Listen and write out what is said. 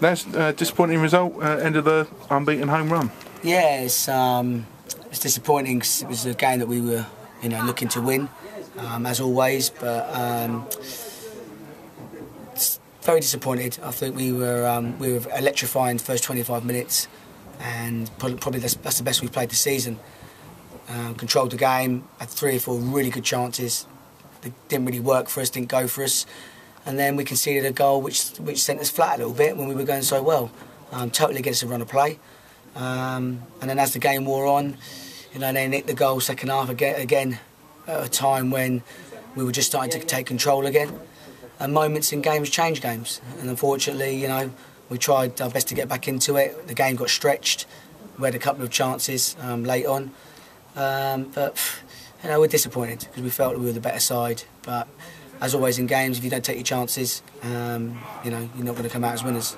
That's a disappointing result. Uh, end of the unbeaten home run. Yeah, it's um, it's disappointing. 'cause it was a game that we were, you know, looking to win, um, as always. But um, very disappointed. I think we were um, we were electrifying the first 25 minutes, and probably, probably that's, that's the best we've played this season. Um, controlled the game, had three or four really good chances. They didn't really work for us, didn't go for us, and then we conceded a goal which which sent us flat a little bit when we were going so well. Um, totally against the run of play. Um, and then as the game wore on, you know, they nicked the goal second half again, again at a time when we were just starting to take control again. And moments in games change games. And unfortunately, you know, we tried our best to get back into it. The game got stretched. We had a couple of chances um, late on. Um, but, you know, we're disappointed because we felt we were the better side. But as always in games, if you don't take your chances, um, you know, you're not going to come out as winners.